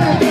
Yeah.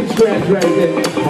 second stretch right there.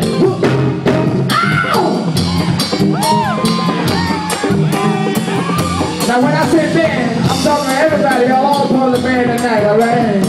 away.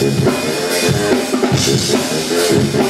Thank you.